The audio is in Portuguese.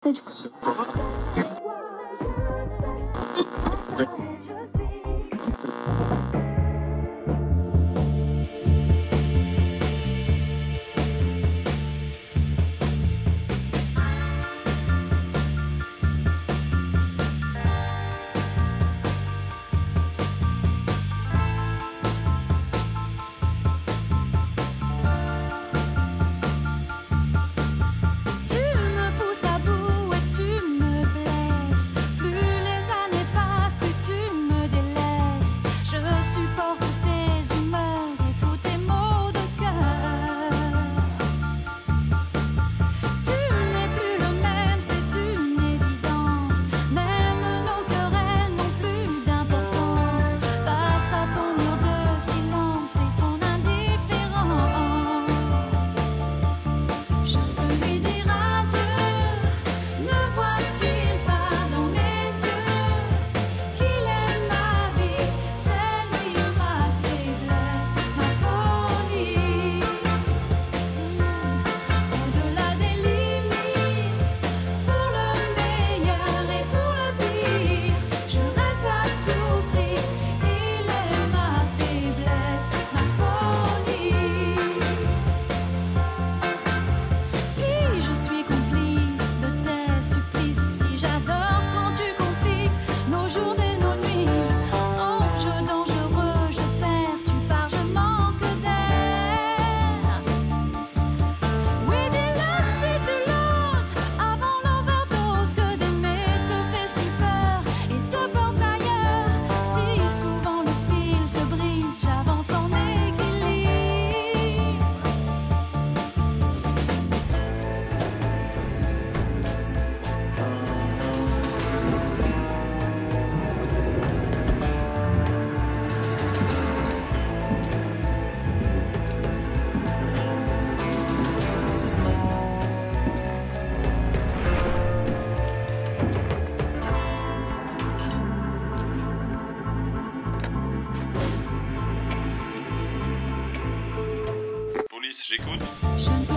Tu Suisse, j'écoute.